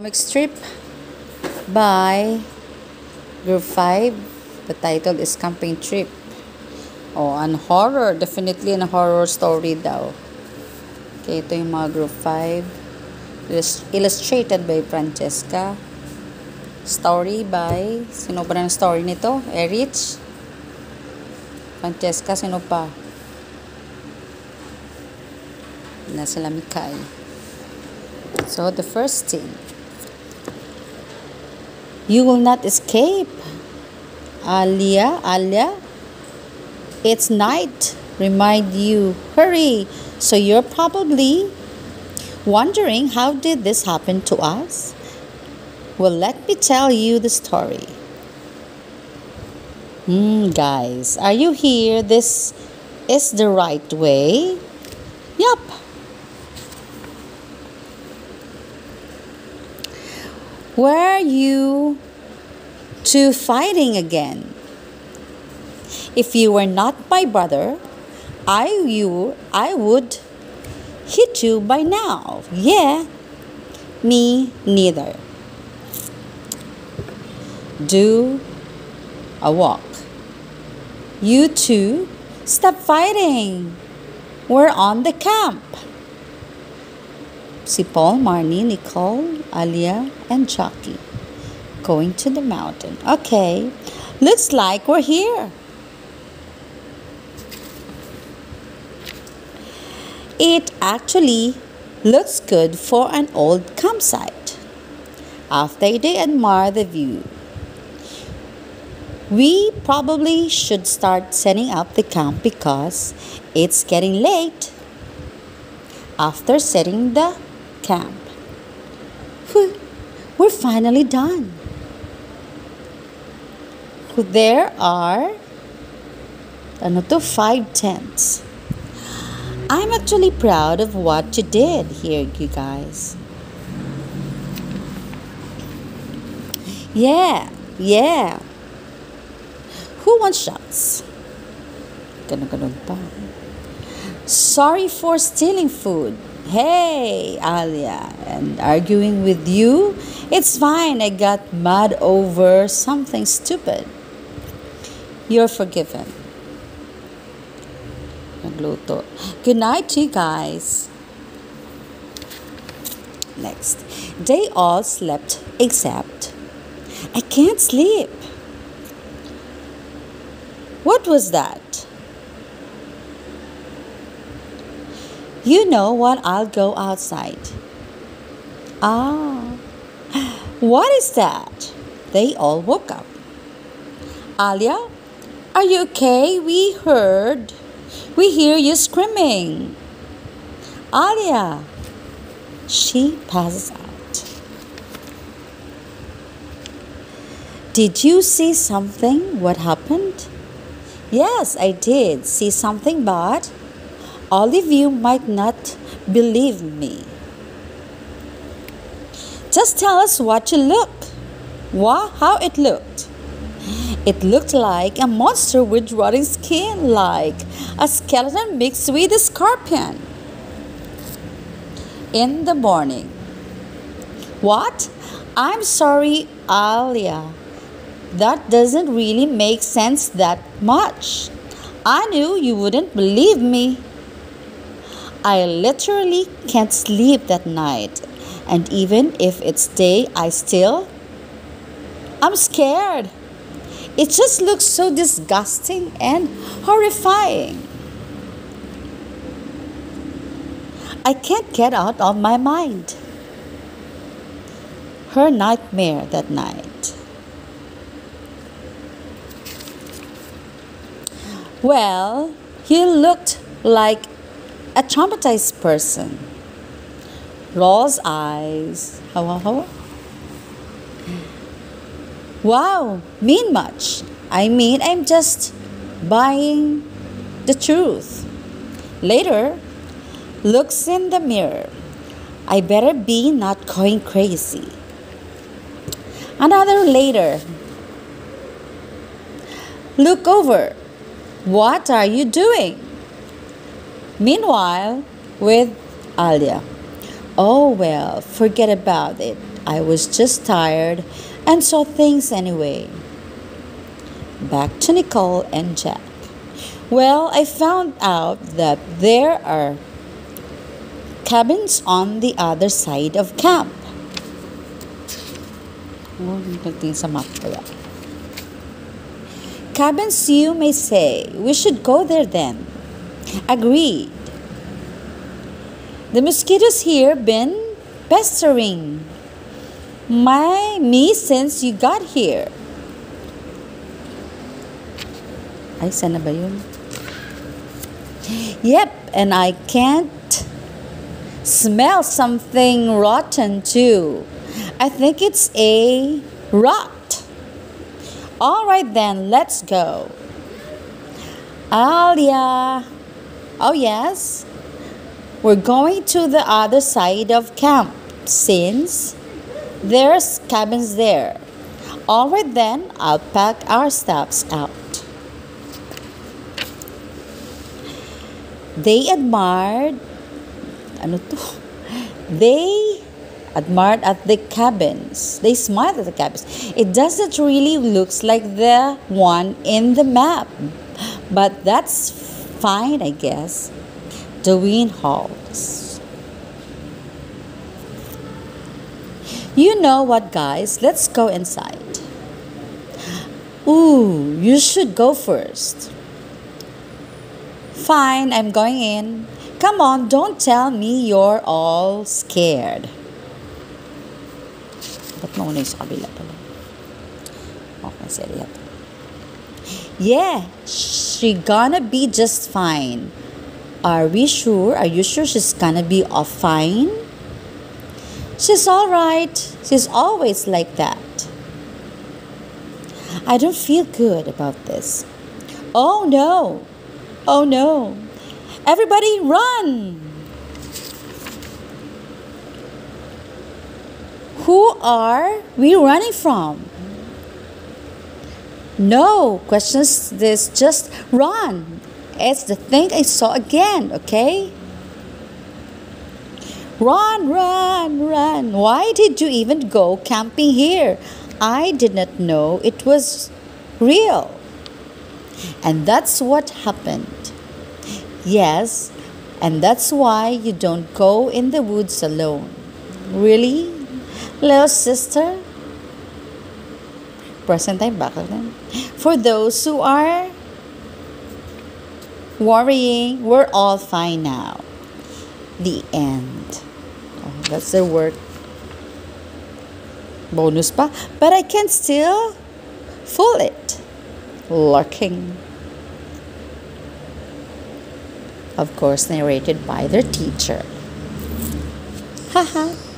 Comic strip by Group 5. The title is Camping Trip. Oh, an horror. Definitely an horror story daw. Okay, ito yung mga Group 5. Illus- Illustrated by Francesca. Story by... Sino ba ng story nito? Erich? Francesca, sino pa? Nasa Lamikay. So, the first thing. You will not escape. Alia, Alia. It's night. Remind you. Hurry. So you're probably wondering how did this happen to us? Well, let me tell you the story. Hmm, guys, are you here? This is the right way. Were you two fighting again? If you were not my brother, I you I would hit you by now. Yeah. Me neither. Do a walk. You two stop fighting. We're on the camp. Si Paul, Marnie, Nicole, Alia, and Chucky going to the mountain. Okay, looks like we're here. It actually looks good for an old campsite. After they admire the view, we probably should start setting up the camp because it's getting late. After setting the camp, whew, we're finally done. There are ano to, five tents. I'm actually proud of what you did here, you guys. Yeah, yeah. Who wants shots? Sorry for stealing food. Hey, Alia, and arguing with you? It's fine. I got mad over something stupid. You're forgiven. Good night to you guys. Next. They all slept except I can't sleep. What was that? You know what? I'll go outside. Ah, what is that? They all woke up. Alia, are you okay? We heard. We hear you screaming. Alia. She passes out. Did you see something? What happened? Yes, I did see something, but all of you might not believe me. Just tell us what you looked. What, how it looked. It looked like a monster with rotting skin, like a skeleton mixed with a scorpion. In the morning. What? I'm sorry, Alia. That doesn't really make sense that much. I knew you wouldn't believe me. I literally can't sleep that night. And even if it's day, I still. I'm scared. It just looks so disgusting and horrifying. I can't get out of my mind. Her nightmare that night. Well, he looked like a traumatized person. Rolls eyes. Hawa hawa. Wow, mean much. I mean, I'm just buying the truth. Later, looks in the mirror. I better be not going crazy. Another later. Look over. What are you doing? Meanwhile, with Alia. Oh well, forget about it. I was just tired and saw things anyway. Back to Nicole and Jack. Well, I found out that there are cabins on the other side of camp. Cabins, you may say. We should go there then. Agreed. The mosquitoes here been pestering my me since you got here. Ay, sana ba yun? Yep, and I can't smell something rotten too. I think it's a rot. All right then, let's go. Alia. Oh, yes. We're going to the other side of camp since there's cabins there. All right then, I'll pack our stuffs out. They admired ano to? They admired at the cabins. They smiled at the cabins. It doesn't really looks like the one in the map. But that's fine, I guess. Dwayne Halls. You know what, guys? Let's go inside. Ooh, you should go first. Fine, I'm going in. Come on, don't tell me you're all scared. Ba't mo sa kabila pala? Okay, seryoso. Yeah, she gonna be just fine. Are we sure? Are you sure she's gonna be all fine? She's alright. She's always like that. I don't feel good about this. Oh no! Oh no! Everybody run! Who are we running from? No questions. This just run. It's the thing I saw again, okay? Run, run, run. Why did you even go camping here? I did not know it was real. And that's what happened. Yes, and that's why you don't go in the woods alone. Really? Little sister? Present back then. For those who are worrying. We're all fine now. The end. Oh, that's the word. Bonus pa. But I can still fool it. Lurking. Of course, narrated by their teacher. Haha.